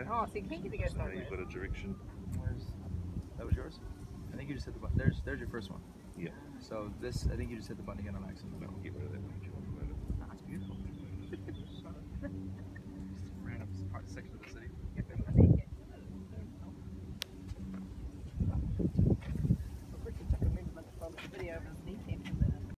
Oh, so you can't get the guys started. you've got a direction. Where's that was yours? I think you just hit the button. There's there's your first one. Yeah. So this I think you just hit the button again on accident. No,